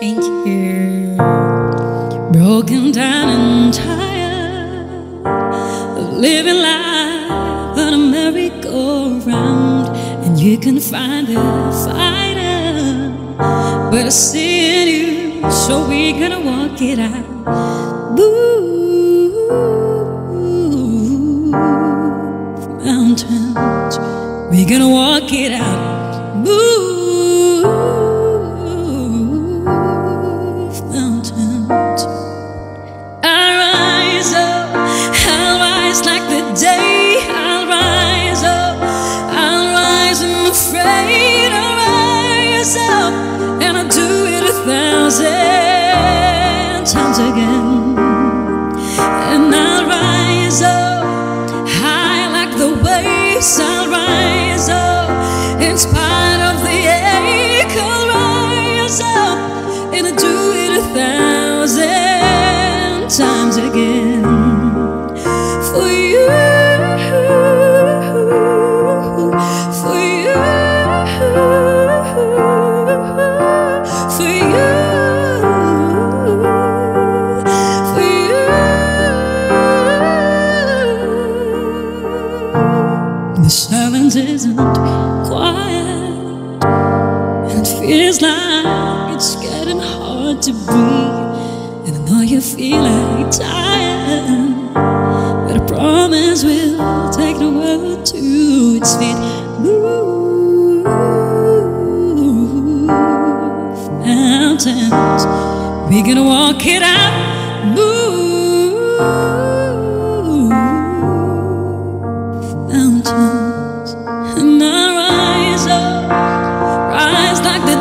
Thank you. Broken down and tired of living life on a merry-go-round, and you can find a fighter, but I see in you, so we gonna walk it out. Move mountains, we gonna walk it out. Move again. And I'll rise up, high like the waves. I'll rise up, in feels like it's getting hard to breathe. And I know you feel like tired But I promise we'll take the world to its feet. Move mountains. We're gonna walk it out. Move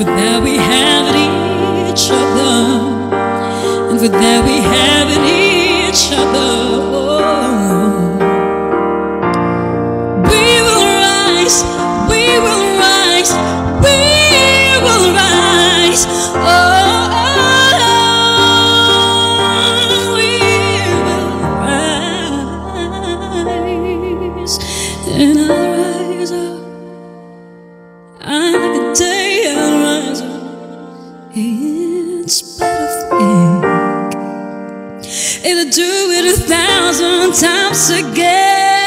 for that we have each other, and for that we have each other. It'll do it a thousand times again.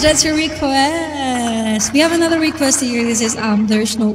That's your request. We have another request here. This is um there's no